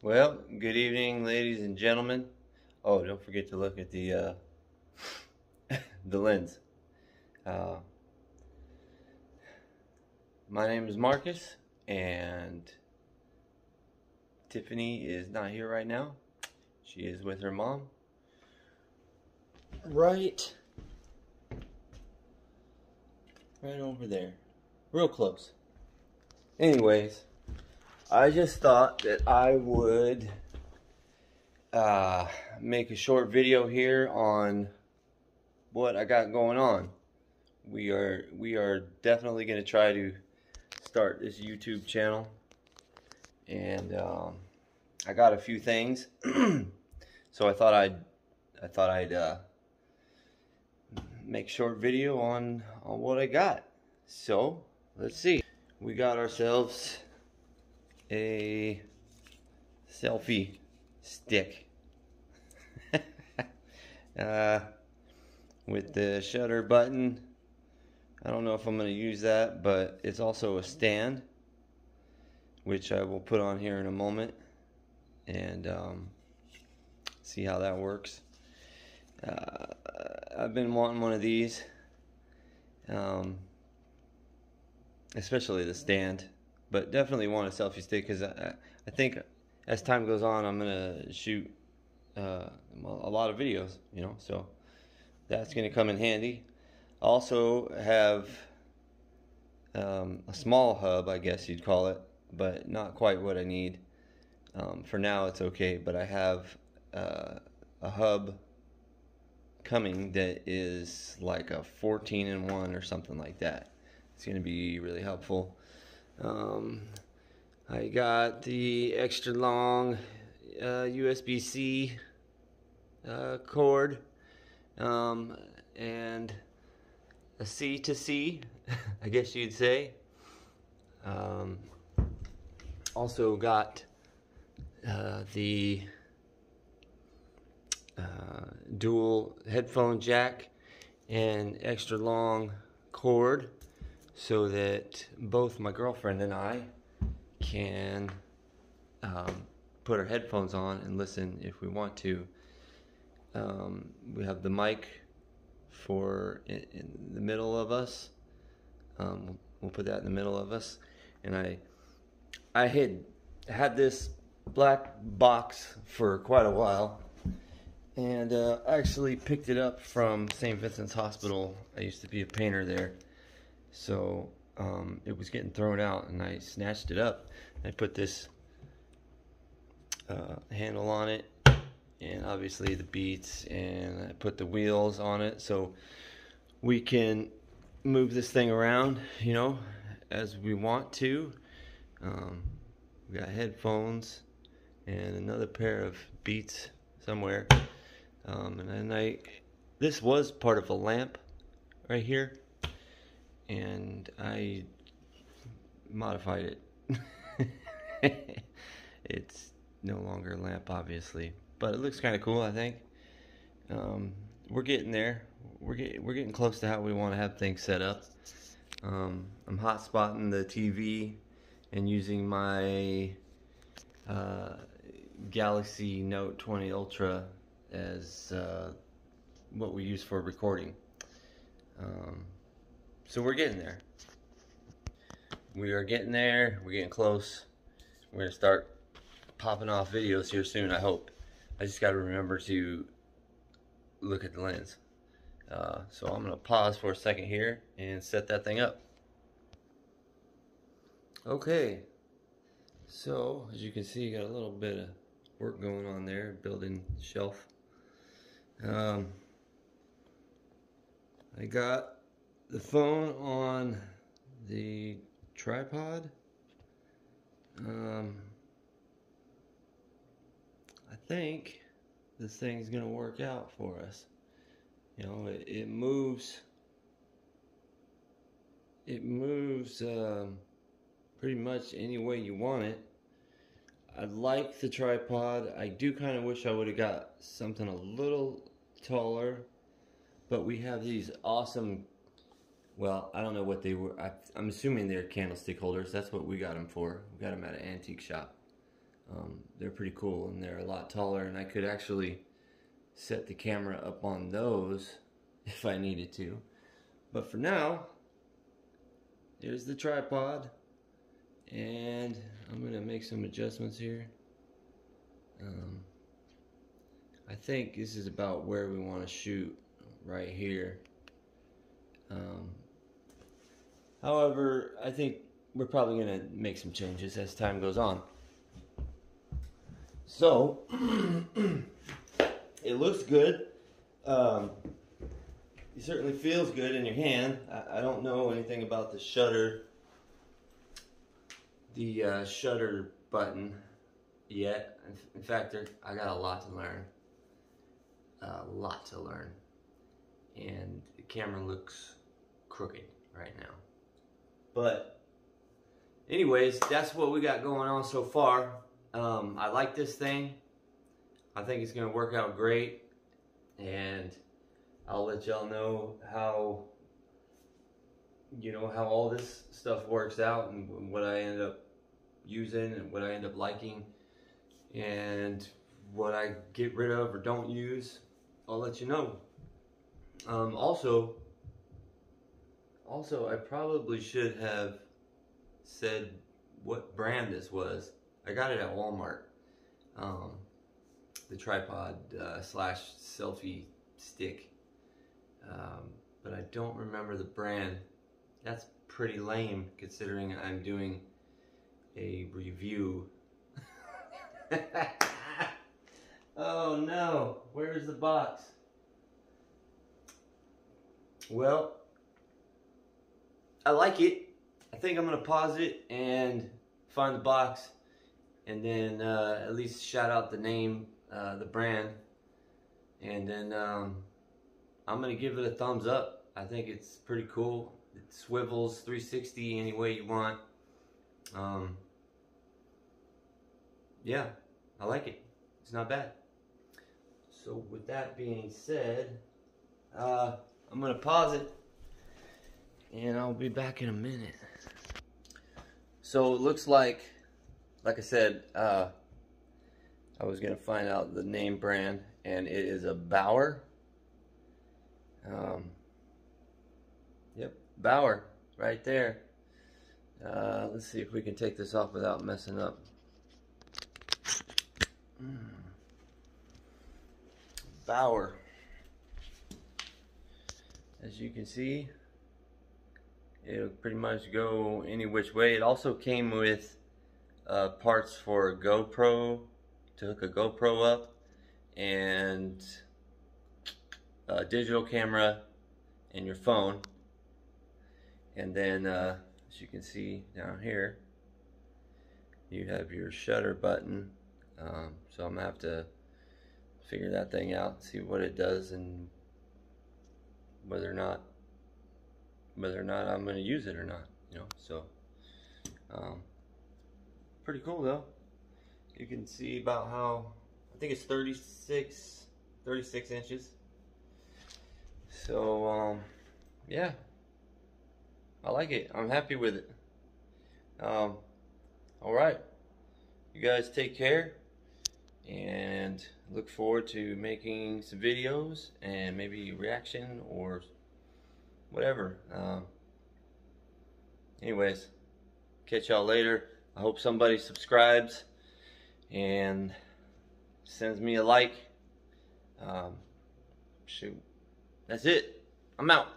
Well, good evening, ladies and gentlemen. Oh, don't forget to look at the uh, the lens. Uh, my name is Marcus, and Tiffany is not here right now. She is with her mom. Right, right over there, real close. Anyways, I just thought that I would uh, make a short video here on what I got going on. We are we are definitely going to try to start this YouTube channel, and um, I got a few things, so I thought I'd I thought I'd uh, make short video on on what I got. So let's see. We got ourselves a selfie stick uh, with the shutter button. I don't know if I'm going to use that, but it's also a stand, which I will put on here in a moment and um, see how that works. Uh, I've been wanting one of these, um, especially the stand but definitely want a selfie stick because I, I think as time goes on, I'm gonna shoot uh, a lot of videos, you know, so that's gonna come in handy. Also have um, a small hub, I guess you'd call it, but not quite what I need. Um, for now, it's okay, but I have uh, a hub coming that is like a 14 in one or something like that. It's gonna be really helpful. Um, I got the extra long uh, USB-C uh, cord um, and a C to C, I guess you'd say. Um, also got uh, the uh, dual headphone jack and extra long cord so that both my girlfriend and I can um, put our headphones on and listen if we want to. Um, we have the mic for in, in the middle of us. Um, we'll put that in the middle of us, and I I had had this black box for quite a while, and uh, I actually picked it up from St. Vincent's Hospital. I used to be a painter there so um, it was getting thrown out, and I snatched it up. I put this uh, handle on it, and obviously the beats, and I put the wheels on it so we can move this thing around, you know, as we want to. Um, we got headphones and another pair of beats somewhere. Um, and I, this was part of a lamp right here and I modified it. it's no longer a lamp, obviously, but it looks kind of cool. I think um, we're getting there. We're getting we're getting close to how we want to have things set up. Um, I'm hotspotting the TV and using my uh, Galaxy Note 20 Ultra as uh, what we use for recording. Um, so we're getting there. We are getting there. We're getting close. We're going to start popping off videos here soon, I hope. I just got to remember to look at the lens. Uh, so I'm going to pause for a second here and set that thing up. Okay. So, as you can see, you got a little bit of work going on there, building shelf. Um, I got the phone on the tripod. Um, I think this thing's gonna work out for us. You know, it, it moves. It moves um, pretty much any way you want it. I like the tripod. I do kind of wish I would have got something a little taller But we have these awesome, well, I don't know what they were. I, am assuming they're candlestick holders. That's what we got them for. We got them at an antique shop. Um, they're pretty cool and they're a lot taller and I could actually set the camera up on those if I needed to. But for now, there's the tripod and I'm gonna make some adjustments here. Um, I think this is about where we want to shoot right here. Um, however, I think we're probably to make some changes as time goes on. So, it looks good. Um, it certainly feels good in your hand. I, I, don't know anything about the shutter, the uh, shutter button yet. In, fact, there, I got a lot to learn. A lot to learn and the camera looks crooked right now. But anyways, that's what we got going on so far. Um, I like this thing. I think it's going to work out great. And I'll let y'all know how, you know, how all this stuff works out and what I end up using and what I end up liking and what I get rid of or don't use. I'll let you know. Um, also, also, I probably should have said what brand this was. I got it at Walmart. Um, the tripod uh, slash selfie stick. Um, but I don't remember the brand. That's pretty lame considering I'm doing a review. oh no, where's the box? Well, I like it. I think I'm going to pause it and find the box and then uh, at least shout out the name, uh, the brand. And then um, I'm going to give it a thumbs up. I think it's pretty cool. It swivels 360 any way you want. Um, yeah, I like it. It's not bad. So with that being said, uh, I'm gonna pause it and I'll be back in a minute. So it looks like, like I said, uh, I was gonna find out the name brand and it is a Bower. Um, yep, Bower, right there. Uh, let's see if we can take this off without messing up. Bower. As you can see it'll pretty much go any which way. It also came with uh, parts for a GoPro to hook a GoPro up and a digital camera and your phone. And then uh, as you can see down here you have your shutter button um, so I'm gonna have to figure that thing out see what it does and whether or not whether or not I'm to use it or not, you know. So, um, pretty cool though. You can see about how I think it's 36, 36 inches. So, um, yeah, I like it. I'm happy with it. Um, all right, you guys take care and look forward to making some videos and maybe reaction or whatever. Um, anyways, catch y'all later. I hope somebody subscribes and sends me a like. Um, shoot, that's it. I'm out.